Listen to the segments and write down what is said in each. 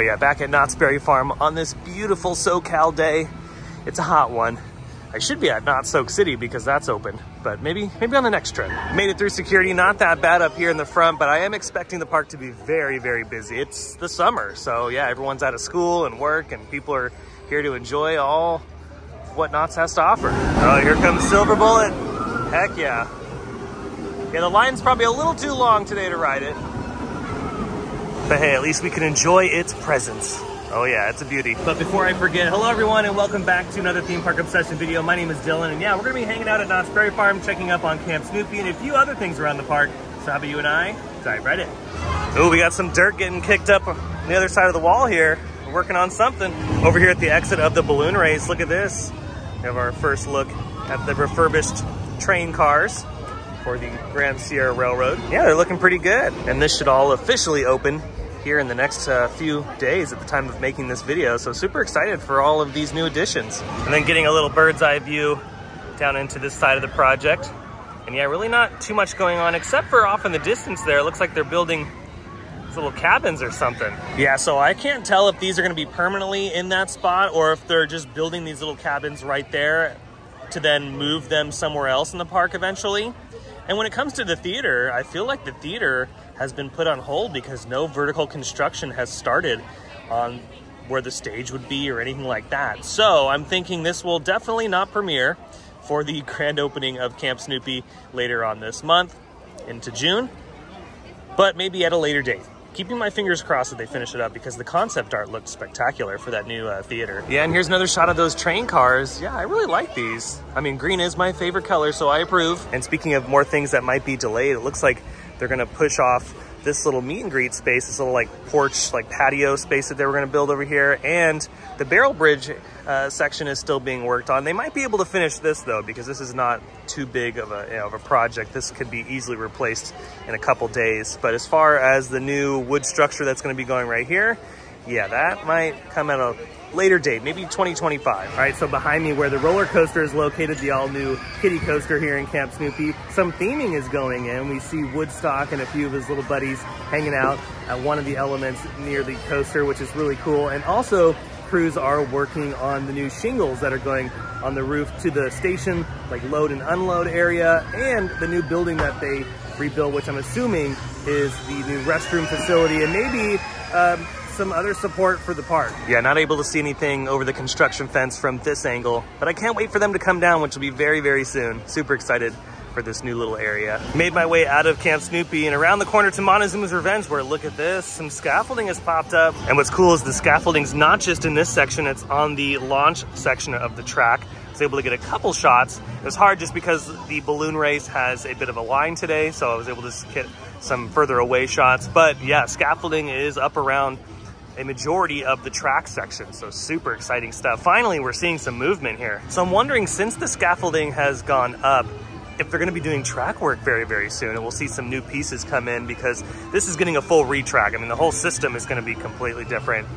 Oh, yeah, back at Knott's Berry Farm on this beautiful SoCal day. It's a hot one. I should be at Knott's Soak City because that's open, but maybe maybe on the next trip. Made it through security, not that bad up here in the front, but I am expecting the park to be very, very busy. It's the summer, so yeah, everyone's out of school and work and people are here to enjoy all what Knott's has to offer. Oh, here comes Silver Bullet. Heck yeah. Yeah, the line's probably a little too long today to ride it. But hey, at least we can enjoy its presence. Oh yeah, it's a beauty. But before I forget, hello everyone and welcome back to another Theme Park Obsession video. My name is Dylan and yeah, we're gonna be hanging out at Knott's Berry Farm, checking up on Camp Snoopy and a few other things around the park. So how about you and I dive right in. Oh, we got some dirt getting kicked up on the other side of the wall here. We're working on something. Over here at the exit of the balloon race, look at this. We have our first look at the refurbished train cars for the Grand Sierra Railroad. Yeah, they're looking pretty good. And this should all officially open here in the next uh, few days at the time of making this video. So super excited for all of these new additions. And then getting a little bird's eye view down into this side of the project. And yeah, really not too much going on except for off in the distance there. It looks like they're building these little cabins or something. Yeah, so I can't tell if these are gonna be permanently in that spot or if they're just building these little cabins right there to then move them somewhere else in the park eventually. And when it comes to the theater, I feel like the theater has been put on hold because no vertical construction has started on where the stage would be or anything like that. So I'm thinking this will definitely not premiere for the grand opening of Camp Snoopy later on this month into June, but maybe at a later date. Keeping my fingers crossed that they finish it up because the concept art looked spectacular for that new uh, theater. Yeah, and here's another shot of those train cars. Yeah, I really like these. I mean, green is my favorite color, so I approve. And speaking of more things that might be delayed, it looks like they're gonna push off this little meet and greet space, this little like porch, like patio space that they were gonna build over here. And the barrel bridge uh, section is still being worked on. They might be able to finish this though, because this is not too big of a, you know, of a project. This could be easily replaced in a couple days. But as far as the new wood structure that's gonna be going right here, yeah, that might come at a later date, maybe 2025. All right, so behind me where the roller coaster is located, the all new kiddie coaster here in Camp Snoopy, some theming is going in. We see Woodstock and a few of his little buddies hanging out at one of the elements near the coaster, which is really cool. And also crews are working on the new shingles that are going on the roof to the station, like load and unload area, and the new building that they rebuilt, which I'm assuming is the new restroom facility and maybe um, some other support for the park. Yeah, not able to see anything over the construction fence from this angle, but I can't wait for them to come down, which will be very, very soon. Super excited for this new little area. Made my way out of Camp Snoopy and around the corner to Montezuma's Revenge where look at this, some scaffolding has popped up. And what's cool is the scaffolding's not just in this section, it's on the launch section of the track. I was able to get a couple shots. It was hard just because the balloon race has a bit of a line today, so I was able to get some further away shots. But yeah, scaffolding is up around a majority of the track section. So super exciting stuff. Finally, we're seeing some movement here. So I'm wondering, since the scaffolding has gone up, if they're gonna be doing track work very, very soon and we'll see some new pieces come in because this is getting a full retrack. I mean, the whole system is gonna be completely different.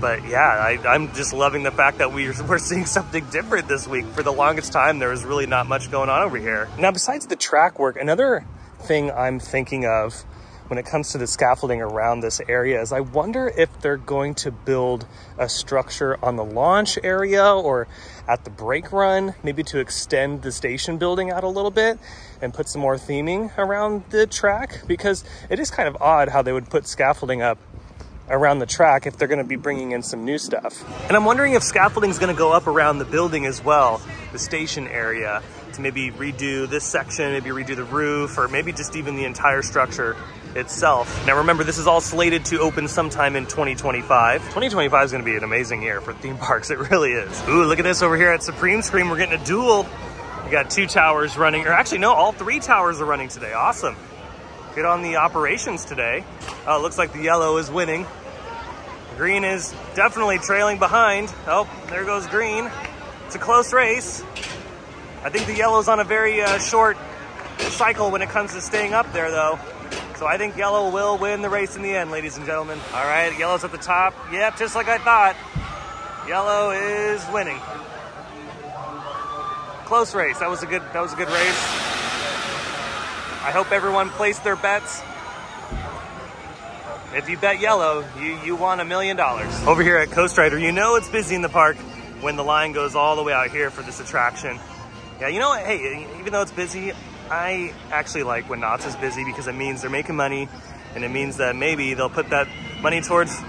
But yeah, I, am just loving the fact that we're, we're seeing something different this week. For the longest time, there was really not much going on over here. Now, besides the track work, another thing I'm thinking of when it comes to the scaffolding around this area is I wonder if they're going to build a structure on the launch area or at the brake run, maybe to extend the station building out a little bit and put some more theming around the track because it is kind of odd how they would put scaffolding up around the track if they're going to be bringing in some new stuff. And I'm wondering if scaffolding is going to go up around the building as well, the station area, to maybe redo this section, maybe redo the roof, or maybe just even the entire structure itself. Now remember, this is all slated to open sometime in 2025. 2025 is gonna be an amazing year for theme parks, it really is. Ooh, look at this over here at Supreme Scream, we're getting a duel. We got two towers running, or actually no, all three towers are running today, awesome. Good on the operations today. Oh, looks like the yellow is winning. Green is definitely trailing behind. Oh, there goes green. It's a close race. I think the yellow's on a very uh, short cycle when it comes to staying up there though. So I think yellow will win the race in the end, ladies and gentlemen. All right, yellow's at the top. Yep, just like I thought. Yellow is winning. Close race. That was a good that was a good race. I hope everyone placed their bets. If you bet yellow, you, you won a million dollars. Over here at Coast Rider, you know it's busy in the park when the line goes all the way out here for this attraction. Yeah, you know what? Hey, even though it's busy, I actually like when Knott's is busy because it means they're making money and it means that maybe they'll put that money towards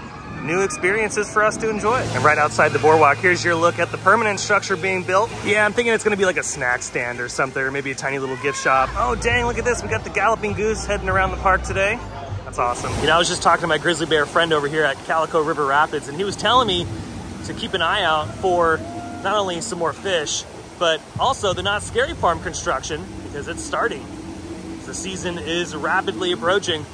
new experiences for us to enjoy. And right outside the boardwalk, here's your look at the permanent structure being built. Yeah, I'm thinking it's gonna be like a snack stand or something, or maybe a tiny little gift shop. Oh dang, look at this. We got the Galloping Goose heading around the park today. That's awesome. You know, I was just talking to my grizzly bear friend over here at Calico River Rapids, and he was telling me to keep an eye out for not only some more fish, but also the not Scary Farm construction because it's starting. The season is rapidly approaching.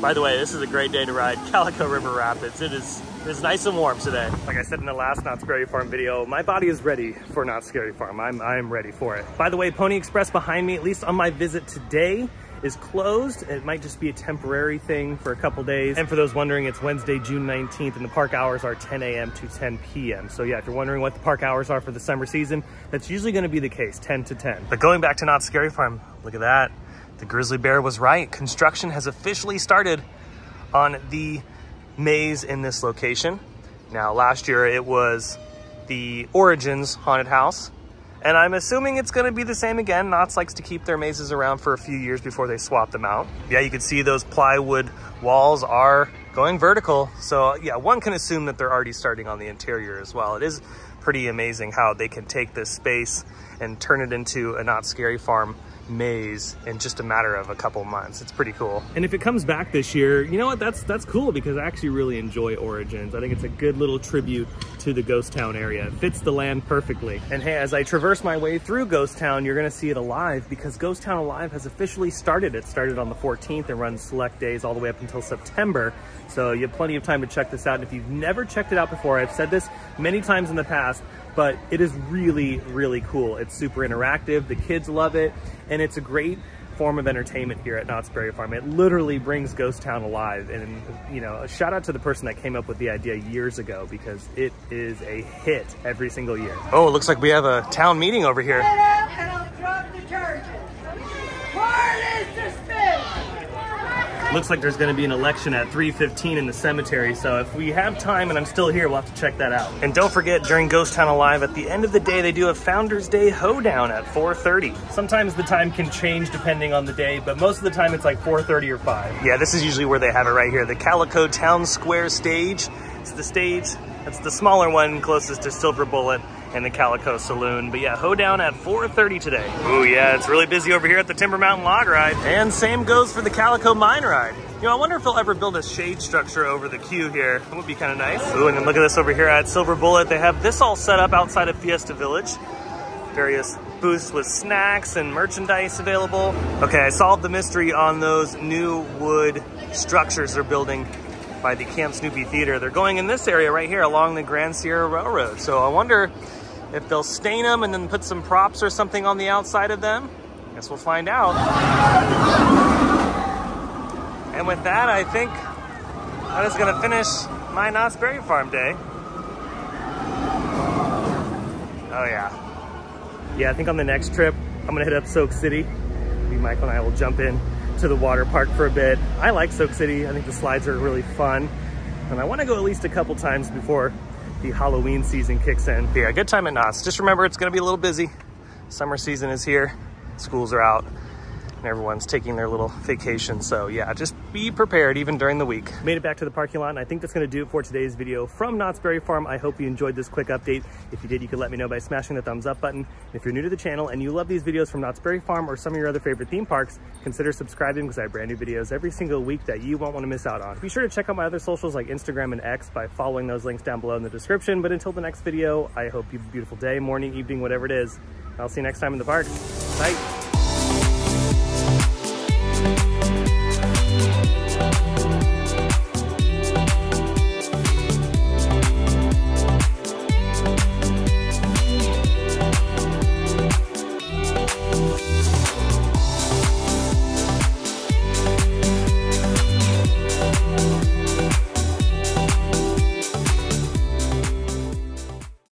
By the way, this is a great day to ride Calico River Rapids. It is it's nice and warm today. Like I said in the last Knott's Scary Farm video, my body is ready for Knott's Scary Farm. I'm, I'm ready for it. By the way, Pony Express behind me, at least on my visit today, is closed. It might just be a temporary thing for a couple days. And for those wondering, it's Wednesday, June 19th, and the park hours are 10 a.m. to 10 p.m. So yeah, if you're wondering what the park hours are for the summer season, that's usually gonna be the case, 10 to 10. But going back to Knott's Scary Farm, look at that. The grizzly bear was right. Construction has officially started on the maze in this location. Now, last year it was the Origins Haunted House, and I'm assuming it's gonna be the same again. Knott's likes to keep their mazes around for a few years before they swap them out. Yeah, you can see those plywood walls are going vertical. So yeah, one can assume that they're already starting on the interior as well. It is pretty amazing how they can take this space and turn it into a Knott's Scary Farm maze in just a matter of a couple months. It's pretty cool. And if it comes back this year, you know what? That's that's cool because I actually really enjoy Origins. I think it's a good little tribute to the Ghost Town area. It fits the land perfectly. And hey, as I traverse my way through Ghost Town, you're gonna see it alive because Ghost Town Alive has officially started. It started on the 14th and runs select days all the way up until September. So you have plenty of time to check this out. And if you've never checked it out before, I've said this many times in the past, but it is really, really cool. It's super interactive. The kids love it. And it's a great form of entertainment here at Knott's Berry Farm. It literally brings Ghost Town alive. And, you know, a shout out to the person that came up with the idea years ago because it is a hit every single year. Oh, it looks like we have a town meeting over here. Looks like there's gonna be an election at 3.15 in the cemetery, so if we have time and I'm still here, we'll have to check that out. And don't forget, during Ghost Town Alive, at the end of the day, they do a Founders Day hoedown at 4.30. Sometimes the time can change depending on the day, but most of the time it's like 4.30 or 5. Yeah, this is usually where they have it right here, the Calico Town Square stage. It's the stage, that's the smaller one closest to Silver Bullet and the Calico Saloon. But yeah, hoedown at 4.30 today. Oh yeah, it's really busy over here at the Timber Mountain Log Ride. And same goes for the Calico Mine Ride. You know, I wonder if they'll ever build a shade structure over the queue here. That would be kind of nice. Ooh, and then look at this over here at Silver Bullet. They have this all set up outside of Fiesta Village. Various booths with snacks and merchandise available. Okay, I solved the mystery on those new wood structures they're building by the Camp Snoopy Theater. They're going in this area right here along the Grand Sierra Railroad. So I wonder if they'll stain them and then put some props or something on the outside of them, I guess we'll find out. And with that, I think that is gonna finish my Knott's Berry Farm day. Oh yeah. Yeah, I think on the next trip, I'm gonna hit up Soak City. Me, Michael, and I will jump in to the water park for a bit. I like Soak City. I think the slides are really fun. And I wanna go at least a couple times before the Halloween season kicks in. But yeah, good time at Knott's. Just remember, it's gonna be a little busy. Summer season is here, schools are out and everyone's taking their little vacation. So yeah, just be prepared even during the week. Made it back to the parking lot and I think that's gonna do it for today's video from Knott's Berry Farm. I hope you enjoyed this quick update. If you did, you could let me know by smashing the thumbs up button. If you're new to the channel and you love these videos from Knott's Berry Farm or some of your other favorite theme parks, consider subscribing because I have brand new videos every single week that you won't wanna miss out on. Be sure to check out my other socials like Instagram and X by following those links down below in the description. But until the next video, I hope you have a beautiful day, morning, evening, whatever it is. I'll see you next time in the park. Bye.